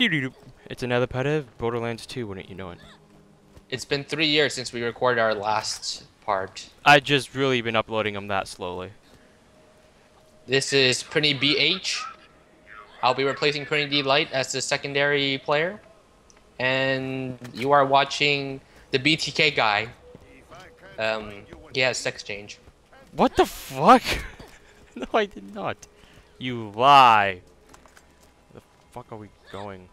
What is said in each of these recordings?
It's another part of Borderlands 2, wouldn't you know it? It's been three years since we recorded our last part. I just really been uploading them that slowly. This is Prinny BH. I'll be replacing Prinny D Light as the secondary player. And you are watching the BTK guy. Um, he has sex change. What the fuck? no, I did not. You lie. The fuck are we going?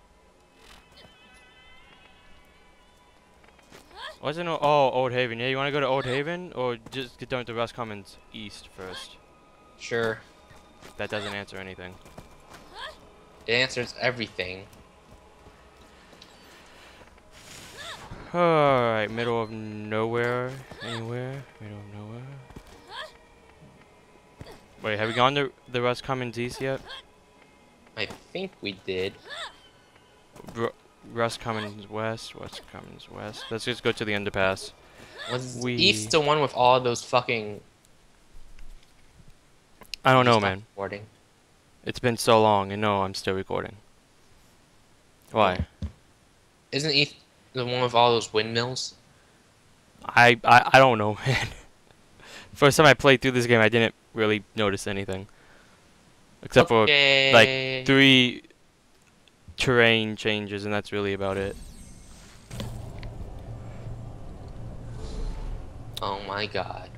Wasn't it? Oh, Old Haven. Yeah, you want to go to Old Haven or just get down to Rust Commons East first? Sure. That doesn't answer anything. It answers everything. Alright, middle of nowhere. Anywhere. Middle of nowhere. Wait, have we gone to the Rust Commons East yet? I think we did. R Rust Commons West, Rust Commons West. Let's just go to the underpass. Was We- East the one with all those fucking? I don't know, man. Recording. It's been so long, and no, I'm still recording. Why? Isn't East the one with all those windmills? I, I I don't know, man. First time I played through this game, I didn't really notice anything, except okay. for like three terrain changes, and that's really about it. Oh my god.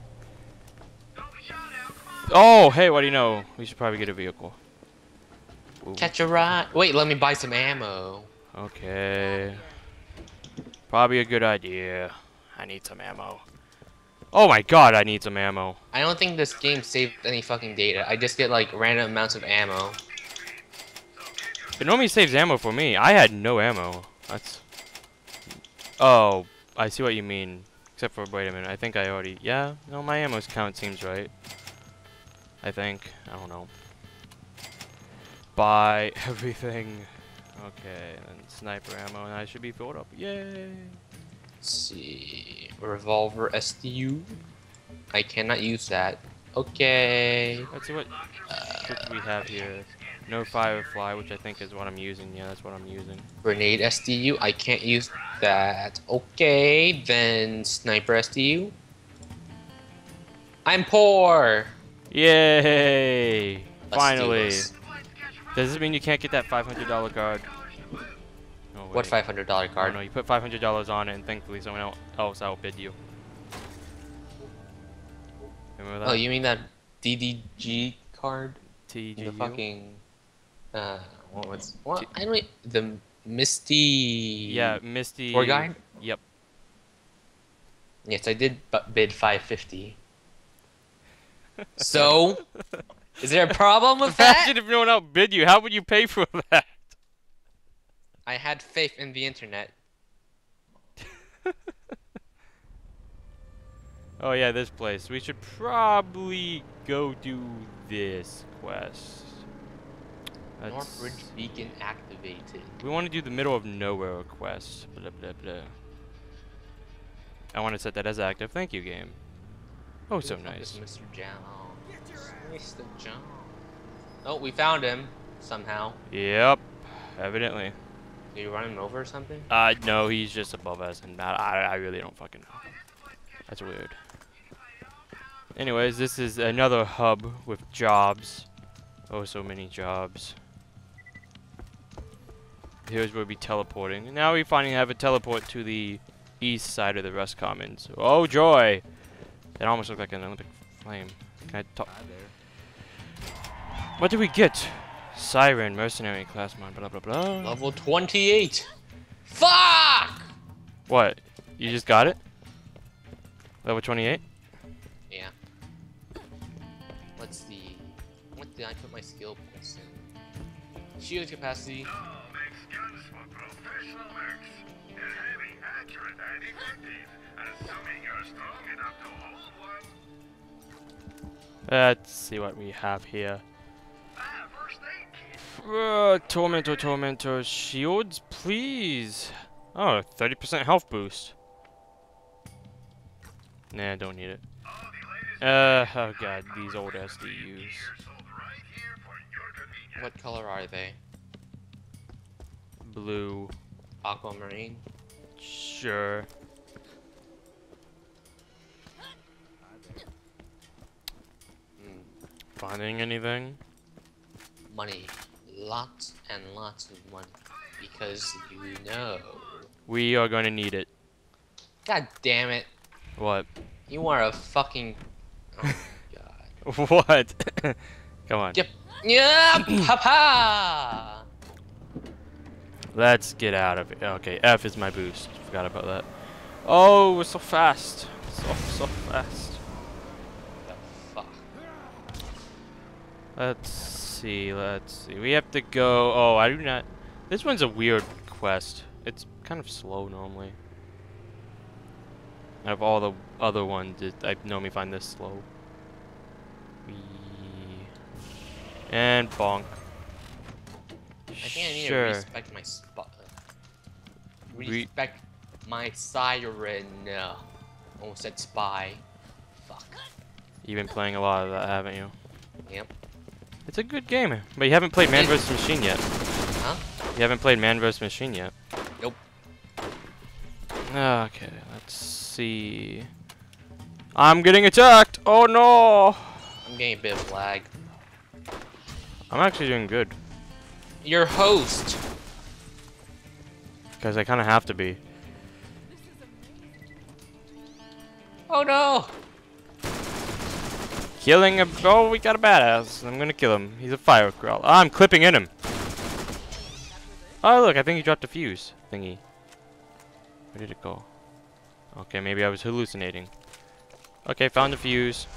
Oh, hey, what do you know? We should probably get a vehicle. Ooh, Catch a ride. Wait, let me buy some ammo. Okay. Probably a good idea. I need some ammo. Oh my god, I need some ammo. I don't think this game saved any fucking data. I just get like random amounts of ammo. It normally saves ammo for me. I had no ammo. That's. Oh, I see what you mean. Except for, wait a minute. I think I already. Yeah, no, my ammo's count seems right. I think. I don't know. Buy everything. Okay, and sniper ammo, and I should be filled up. Yay! Let's see. Revolver SDU. I cannot use that. Okay. Let's see what uh, shit we have here. No Firefly, which I think is what I'm using. Yeah, that's what I'm using. Grenade SDU. I can't use that. Okay. Then sniper SDU. I'm poor. Yay! Let's Finally. this. Does this mean you can't get that $500 card? No What $500 Oh, card? no, you put $500 on it and thankfully someone else outbid you. Remember that? Oh, you mean that DDG card? The fucking. Uh, what was. What? I don't. The Misty. Yeah, Misty. Tour guy. Yep. Yes, I did bu- bid 550. So, is there a problem with Imagine that? if no one outbid you. How would you pay for that? I had faith in the internet. Oh yeah, this place. We should probably go do this quest. Let's- Northridge Beacon activated. We want to do the middle of nowhere quest. Blah blah blah. I want to set that as active. Thank you, game. Oh, so Who is nice. Mr. John. Mr. John. Oh, we found him somehow. Yep. Evidently. Did you run him over or something? Uh, no, he's just above us, and I, I really don't fucking know. That's weird. Anyways, this is another hub with jobs. Oh, so many jobs. Here's where we teleporting. And now we finally have a teleport to the east side of the Rust Commons. Oh, joy! That almost looked like an Olympic flame. Can I talk? What did we get? Siren, mercenary class mod, blah blah blah. Level 28. Fuck! What? You just got it? Level 28? Yeah. Let's see. What did I put my skill points in? Shield capacity. Makes guns for professional mercs. They're heavy, accurate, and effective. Assuming you're strong enough to hold one. Let's see what we have here. Ah, first aid kit. Uh, Tormentor, Tormentor, shields, please. Oh, 30% health boost. Nah, don't need it. All the latest Uh, oh god, these old SDUs. gear sold right here for your convenience. What color are they? Blue. Aquamarine. Sure. Mm, Finding anything? money. Lots and lots of money. Because you know. We are gonna need it. God damn it. What? You are a fucking. Oh my god. what? Come on. Yep. Yeah, papa. Let's get out of it. Okay, F is my boost. Forgot about that. Oh, we're so fast. So, so fast. Let's see, let's see. We have to go. Oh, I do not. This one's a weird quest. It's kind of slow normally. Out of all the other ones, it, I normally find this slow. And bonk. I think I need sure. to respect my spot. Re- Respect my siren. Uh, almost said spy. Fuck. You've been playing a lot of that, haven't you? Yep. It's a good game, but you haven't played Man vs. Machine yet. Huh? You haven't played Man vs. Machine yet. Nope. Okay, let's see. I'm getting attacked! Oh no! I'm getting a bit of lag. I'm actually doing good. Your host. Because I kind of have to be. Oh no. Killing a. Oh, we got a badass. I'm gonna kill him. He's a fire crawl. Ah, I'm clipping in him. Oh, look, I think he dropped a fuse thingy. Where did it go? Okay, maybe I was hallucinating. Okay, found the fuse.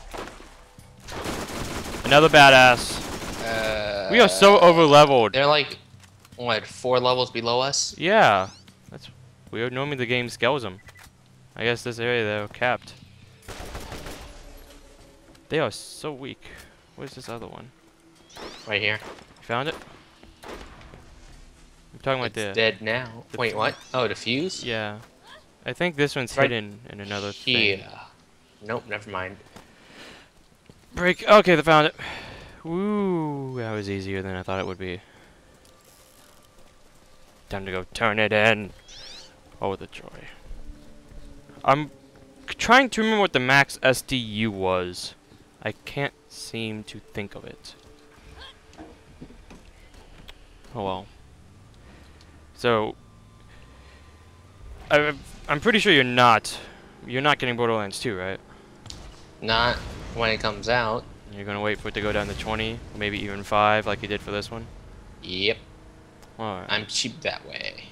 Another badass. Uh, We are so over leveled. They're like, what, four levels below us? Yeah, that's weird. Normally the game scales them. I guess this area they're capped. They are so weak. Where's this other one? Right here. You found it? I'm talking about it's the. dead now. the Wait, what? Oh, the fuse? Yeah. I think this one's Right hidden in another thing. Yeah. Nope, never mind. Break. Okay, they found it. Woo, that was easier than I thought it would be. Time to go turn it in. Oh, the joy. I'm trying to remember what the max SDU was. I can't seem to think of it. Oh well. So, I, I'm pretty sure you're not. You're not getting Borderlands 2, right? Not when it comes out. You're gonna wait for it to go down to 20, maybe even 5, like you did for this one? Yep. I'm cheap that way.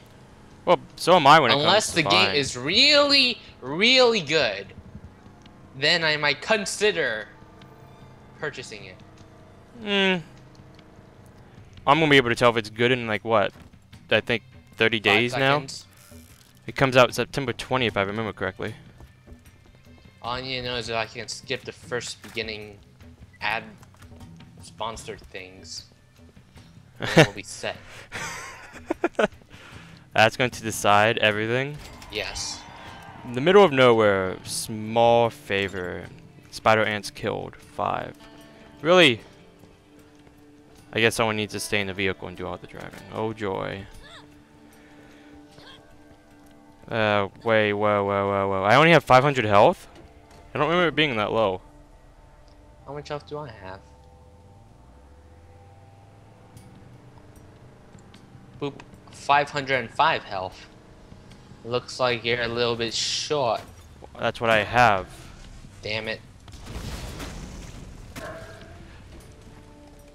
Well, so am I when it Unless the to game is really, really good, then I might consider purchasing it. Mm. I'm gonna be able to tell if it's good in, like, what? I think 30 days now? It comes out September 20th, if I remember correctly. All you need to know is that I can skip the first beginning ad sponsored things. We'll be set. That's going to decide everything. Yes. In the middle of nowhere, small favor. Spider ants killed. Five. Really? I guess someone needs to stay in the vehicle and do all the driving. Oh joy. Uh, wait, whoa, whoa, whoa, whoa. I only have 500 health? I don't remember it being that low. How much health do I have? Boop. 505 health. Looks like you're a little bit short. That's what I have. Damn it.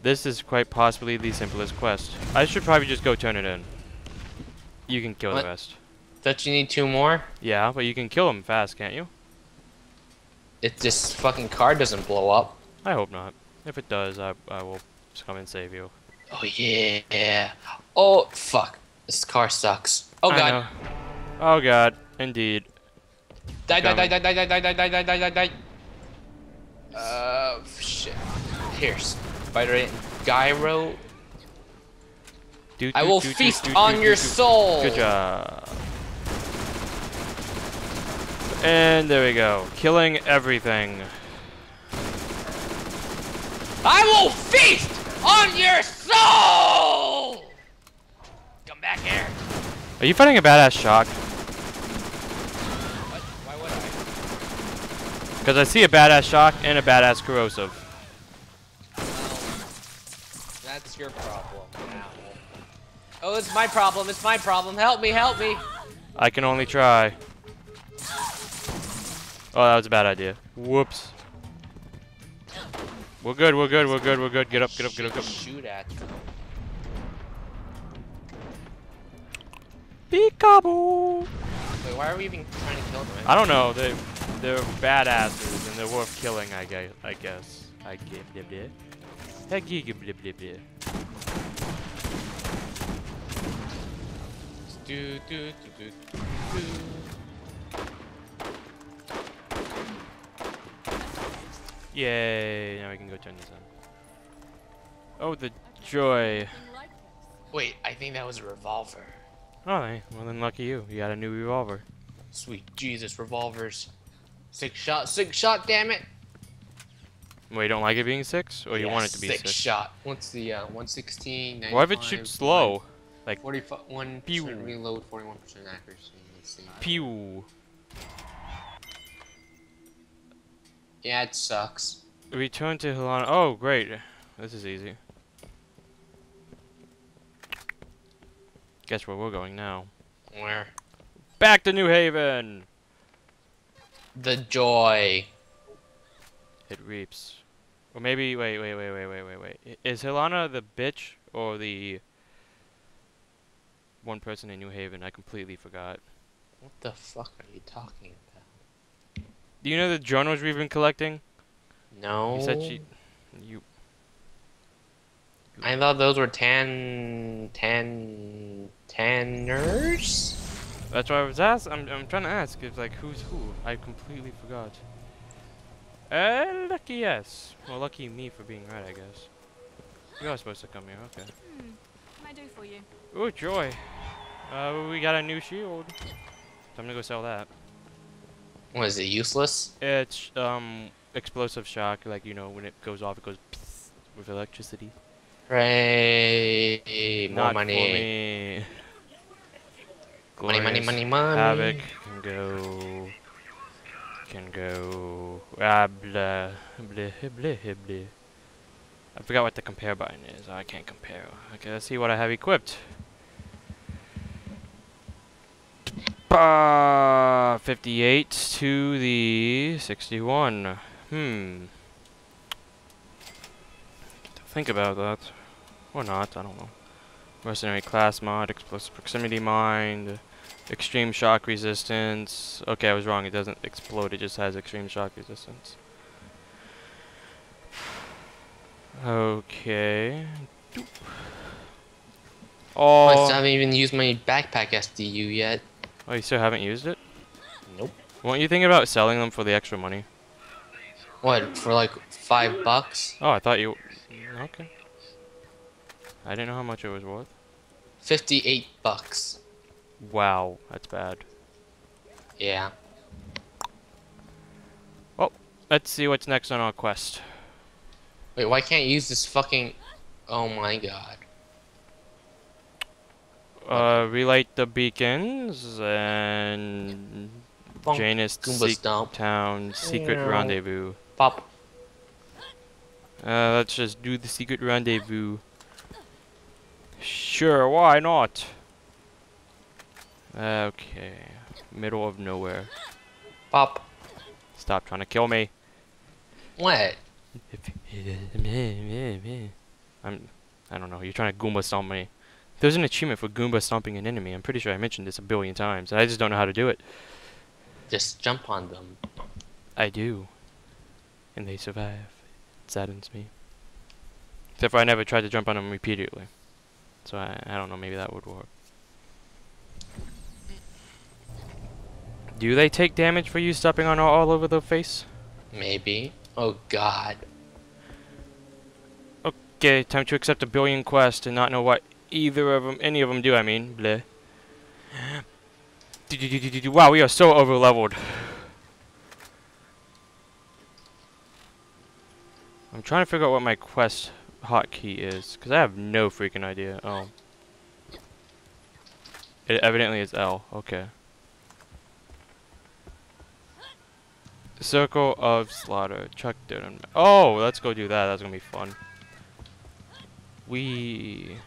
This is quite possibly the simplest quest. I should probably just go turn it in. You can kill What? the rest. Don't you need two more? Yeah, but you can kill them fast, can't you? If this fucking car doesn't blow up. I hope not. If it does, I, I will just come and save you. Oh yeah. Oh fuck. This car sucks. Oh I god. know. Oh god, indeed. Die die die die die die die die die die die die. Uh shit. Here, Spider Gyro. Do, I will do, do, feast do, do, on do, your do. soul. Good job. And there we go. Killing everything. I will feast on your soul. Come back here. Are you fighting a badass shock? What? Why would I? Because I see a badass shock and a badass corrosive. Well, that's your problem now. Oh, it's my problem. It's my problem. Help me, help me. I can only try. Oh, that was a bad idea. Whoops. We're good, we're good, we're good, we're good. Get up, get up, get up, get up. Shoot at you. Peekaboo! Wait, why are we even trying to kill them? I don't know. They, they're badasses and they're worth killing, I guess. I guess. I blah. I give blah blah blah. Do, do, do, do, do. Yay! Now we can go turn this on. Oh, the joy. Wait, I think that was a revolver. Oh, well then lucky you. You got a new revolver. Sweet Jesus, revolvers. Six shot, six shot, damn it. Well, you don't like it being six, or you want it to be six six? shot. What's the uh, 116? Why if it shoots slow? Like 41% reload, 41 percent accuracy. Let's see. Pew. Yeah, it sucks. Return to Helena. Oh, great. This is easy. Guess where we're going now? Where? Back to New Haven! The joy. It reaps. Or maybe, wait, wait, wait, wait, wait, wait, wait. Is Helena the bitch or the one person in New Haven? I completely forgot. What the fuck are you talking about? Do you know the journals we've been collecting? No. You said she. You. I thought those were tan, tan, tanners. That's why I was asked. I'm, I'm trying to ask. It's like, who's who? I completely forgot. Uh, lucky yes. Well, lucky me for being right, I guess. You are supposed to come here, okay. Hmm. What can I do for you? Oh, joy. Uh, we got a new shield. Time to go sell that. What is it? Useless? It's, um, explosive shock. Like, you know, when it goes off, it goes with electricity. Hooray! More Not money. Money, money, money, money. Havoc can go. Can go. Ah, blah. Blah, blah, blah. I forgot what the compare button is. I can't compare. Okay, let's see what I have equipped. Bah, 58 to the 61. Hmm. Think about that. Or not, I don't know. Mercenary class mod, explosive proximity mine, extreme shock resistance. Okay, I was wrong. It doesn't explode. It just has extreme shock resistance. Okay. Doop. I Oh, haven't even used my backpack SDU yet. Oh, you still haven't used it? Nope. Weren't you thinking about selling them for the extra money? What, for like five bucks? Oh, I thought you. Okay. I didn't know how much it was worth. 58 bucks. Wow, that's bad. Yeah. Well, let's see what's next on our quest. Wait, why can't you use this fucking... Oh my god. Uh, relight the beacons and Bonk. Janus Goomba Seek stomp. Town secret Meow. rendezvous. Pop. Uh, let's just do the secret rendezvous. Sure, why not? Okay, middle of nowhere. Pop. Stop trying to kill me. What? I'm, I don't know. You're trying to Goomba stomp me. There's an achievement for Goomba stomping an enemy. I'm pretty sure I mentioned this a billion times. And I just don't know how to do it. Just jump on them. I do. And they survive. It saddens me. Except for I never tried to jump on them repeatedly. So I, I don't know, maybe that would work. Do they take damage for you stepping on all, all over the face? Maybe. Oh god. Okay, time to accept a billion quests and not know what either of them, any of them do, I mean. Bleh. Wow, we are so over leveled. I'm trying to figure out what my quest hotkey is, because I have no freaking idea. Oh. It evidently is L. Okay. Circle of Slaughter. Chuck Dillon. Oh, let's go do that. That's gonna be fun. We.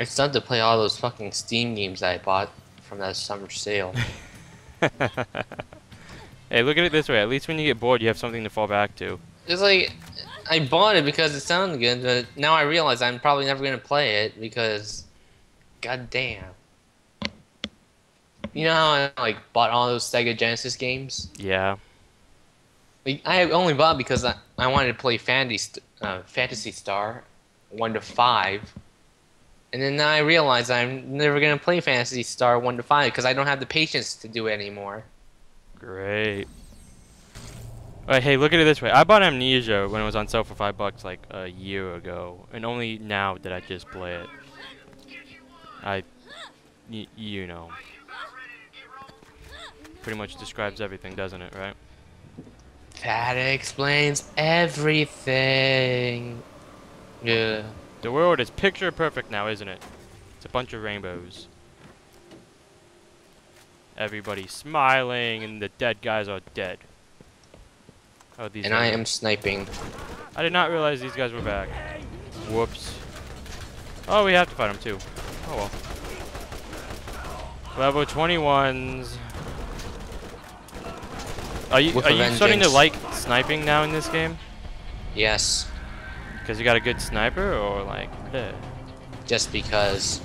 It's fun to play all those fucking Steam games that I bought from that summer sale. hey, look at it this way. At least when you get bored, you have something to fall back to. It's like I bought it because it sounded good, but now I realize I'm probably never gonna play it because, god damn. You know how I like bought all those Sega Genesis games? Yeah. Like, I only bought because I, I wanted to play Fantasy uh, Phantasy Star, one to five, and then now I realize I'm never gonna play Phantasy Star one to five because I don't have the patience to do it anymore. Great. Alright, hey, look at it this way. I bought Amnesia when it was on sale for five bucks like a year ago, and only now did I just play it. I, y you know, pretty much describes everything, doesn't it? Right? That explains everything. Yeah. The world is picture perfect now, isn't it? It's a bunch of rainbows. Everybody's smiling, and the dead guys are dead. Oh, these. And I am sniping. I did not realize these guys were back. Whoops. Oh, we have to fight them too. Oh well. Level 21s. Are you With are you starting to like sniping now in this game? Yes. Because you got a good sniper, or like? bleh? Just because.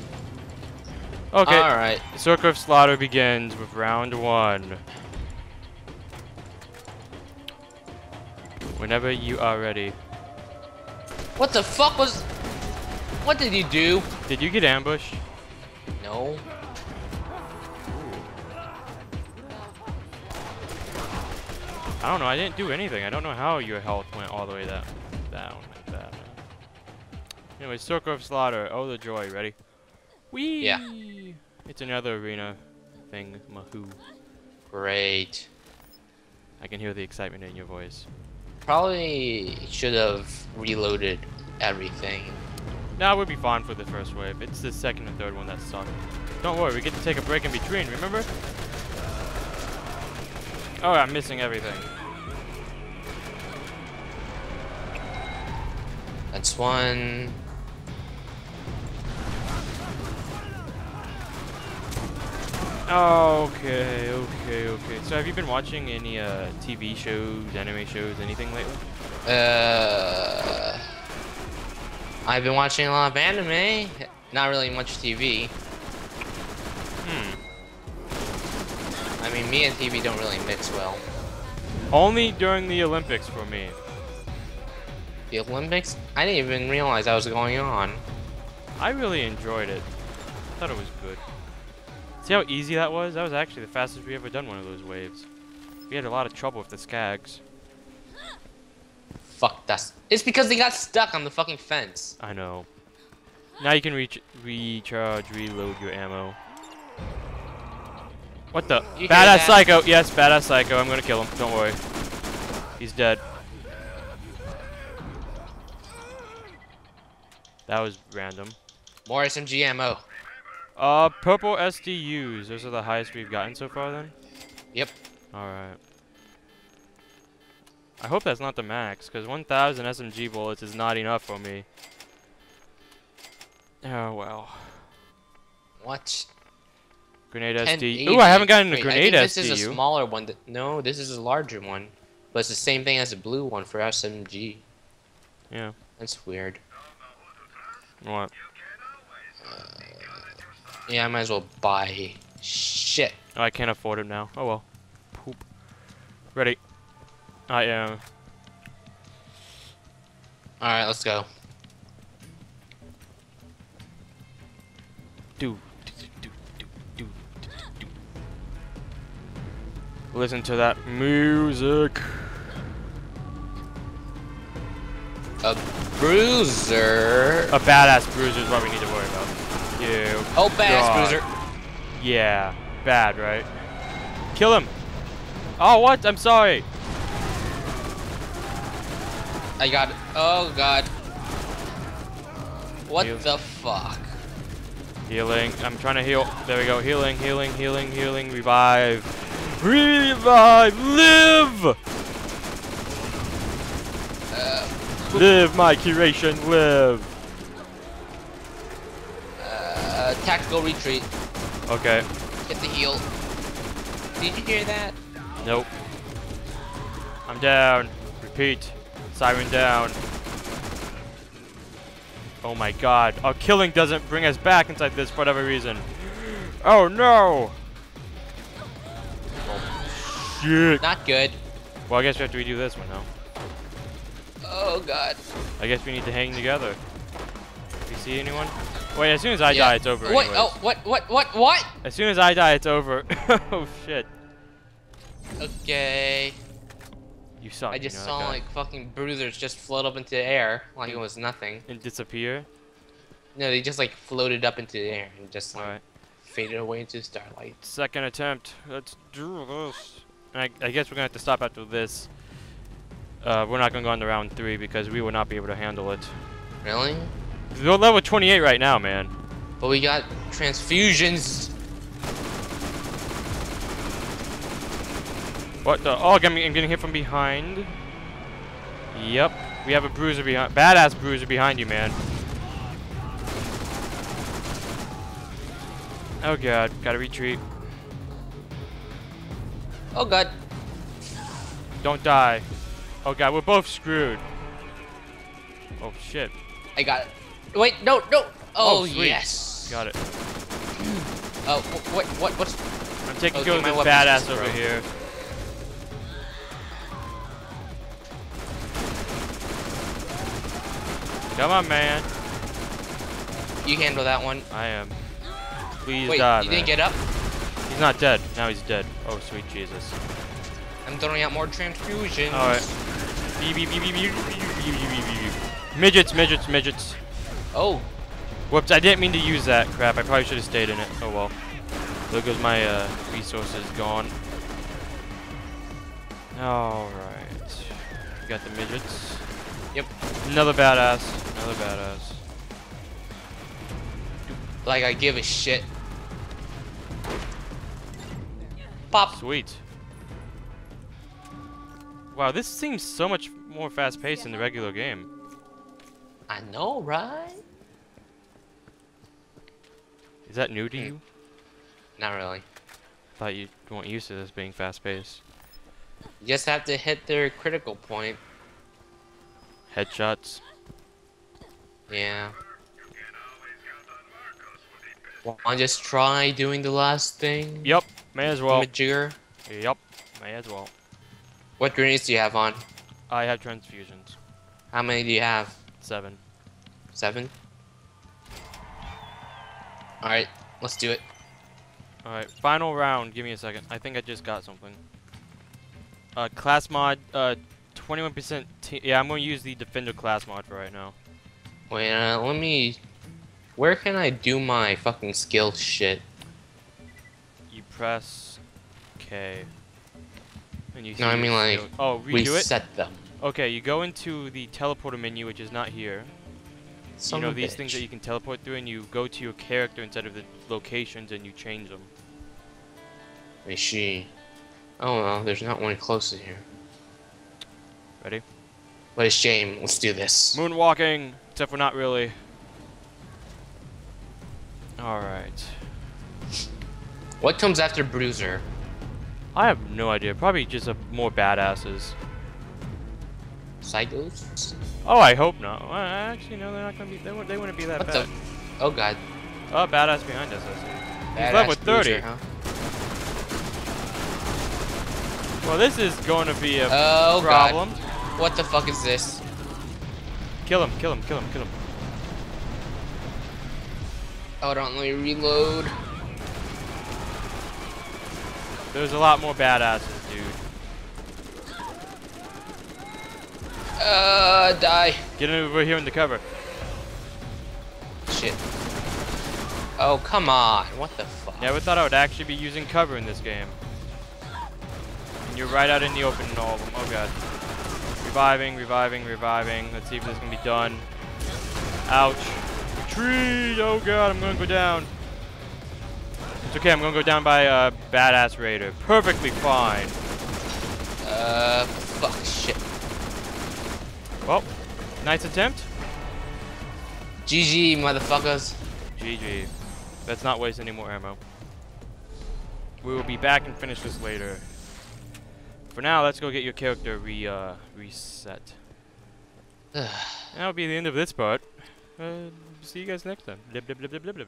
Okay. Alright. Circle of Slaughter begins with round one. Whenever you are ready. What the fuck was. What did you do? Did you get ambushed? No. I don't know. I didn't do anything. I don't know how your health went all the way that down. Anyway, Circle of Slaughter. Oh, the joy. Ready? Whee! Yeah. It's another arena thing. Mahoo. Great. I can hear the excitement in your voice. Probably should have reloaded everything. Nah, we'll be fine for the first wave. It's the second and third one that suck. Don't worry, we get to take a break in between, remember? Oh, I'm missing everything. That's one. Okay, okay, okay. So have you been watching any uh, TV shows, anime shows, anything lately? Uh, I've been watching a lot of anime. Not really much TV. Hmm. I mean, me and TV don't really mix well. Only during the Olympics for me. The Olympics? I didn't even realize that was going on. I really enjoyed it. I thought it was good. See how easy that was? That was actually the fastest we ever done one of those waves. We had a lot of trouble with the skags. Fuck, that's. It's because they got stuck on the fucking fence. I know. Now you can reach, recharge, reload your ammo. What the? You badass psycho. Yes, badass psycho. I'm gonna kill him. Don't worry. He's dead. That was random. More SMG ammo. Uh, purple SDUs. Those are the highest we've gotten so far, then. Yep. All right. I hope that's not the max, because 1,000 SMG bullets is not enough for me. Oh well. What? Grenade 1080. SDU. Ooh, I haven't gotten a Wait, grenade I think This is a smaller one. That, no, this is a larger one. But it's the same thing as the blue one for SMG. Yeah. That's weird. What? Yeah, I might as well buy shit. Oh, I can't afford him now. Oh well. Poop. Ready. I am. Alright, let's go. Do. do, do, do, do, do, do. Listen to that music. A bruiser. A badass bruiser is what we need to worry about. Yeah. Oh, God. bruiser. Yeah. Bad, right? Kill him. Oh, what? I'm sorry. I got it. Oh, God. What You- the fuck? Healing. I'm trying to heal. There we go. Healing, healing, healing, healing. Revive. Revive. Live. Uh, Live, my curation. Live. uh, tactical retreat. Okay. Get the heal. Did you hear that? Nope. I'm down. Repeat. Siren down. Oh my god. Our killing doesn't bring us back inside this for whatever reason. Oh no! Oh, shit. Not good. Well, I guess we have to redo this one now. Oh god. I guess we need to hang together. Do you see anyone? Wait, as soon as I Yeah. die, it's over What? anyways. Oh, what? What? What? What? As soon as I die, it's over. oh shit. Okay. You suck. I you just know saw like fucking bruisers just float up into the air like it was nothing. And disappear. No, they just like floated up into the air and just like Alright. faded away into starlight. Second attempt. Let's do this. I, I guess we're gonna have to stop after this. Uh, we're not gonna go on to round three because we will not be able to handle it. Really? We're level 28 right now, man. But we got transfusions. What the? Oh, I'm getting, I'm getting hit from behind. Yep. We have a bruiser behind. Badass bruiser behind you, man. Oh god. Gotta retreat. Oh god. Don't die. Oh god, we're both screwed. Oh shit. I got it. Wait, no, no. Oh, oh yes. Got it. Oh, uh, what, what, what's... I'm taking okay, care of this badass over here. Come on, man. You handle that one. I am. Please Wait, die, you man. didn't get up? He's not dead. Now he's dead. Oh, sweet Jesus. I'm throwing out more transfusions. Alright. Midgets, midgets, midgets. Oh, Whoops, I didn't mean to use that. Crap, I probably should have stayed in it. Oh well. There goes my uh, resources gone. Alright. Got the midgets. Yep. Another badass. Another badass. like I give a shit. Pop. Sweet. Wow, this seems so much more fast paced than the regular game. I know, right? Is that new to Hmm. you? Not really. Thought you weren't used to this being fast paced. You just have to hit their critical point. Headshots. Yeah. You can always count on Marcus for the best. Wanna just try doing the last thing? Yep, may as well. Majigger? Yep, may as well. What grenades do you have on? I have transfusions. How many do you have? Seven. Seven? Alright, let's do it. Alright, final round. Give me a second. I think I just got something. Uh, class mod, uh, 21% Yeah, I'm going to use the Defender class mod for right now. Wait, uh, let me... Where can I do my fucking skill shit? You press K. And you No, I mean, like, Oh, redo it? Reset them. Okay, you go into the teleporter menu, which is not here. Son you know of a these things that you can teleport through, and you go to your character instead of the locations, and you change them. I see. Oh well, there's not one close to here. Ready? What a shame. Let's do this. Moonwalking, except for not really. Alright. What comes after Bruiser? I have no idea. Probably just a more badasses. Psychos? Oh, I hope not. Well, actually, no, they're not gonna be. They, wouldn't- they wouldn't be that What bad. Oh god. Oh, badass behind us. I see. Badass level 30. Bruiser, huh? Well, this is going to be a Oh problem. god. What the fuck is this? Kill him! Kill him! Kill him! Kill him! Oh, Hold on, let me reload. There's a lot more badasses, dude. Uh, die. Get over here in the cover. Shit. Oh, come on. What the fuck? Never thought I would actually be using cover in this game. And you're right out in the open in all of them. Oh god. Reviving, reviving, reviving. Let's see if this can be done. Ouch. Retreat! Oh god, I'm gonna go down. It's okay, I'm gonna go down by a badass raider. Perfectly fine. Uh, fuck. Well, nice attempt. GG, motherfuckers. GG. Let's not waste any more ammo. We will be back and finish this later. For now, let's go get your character re uh, reset. That'll be the end of this part. Uh, see you guys next time. Blah, blah, blah,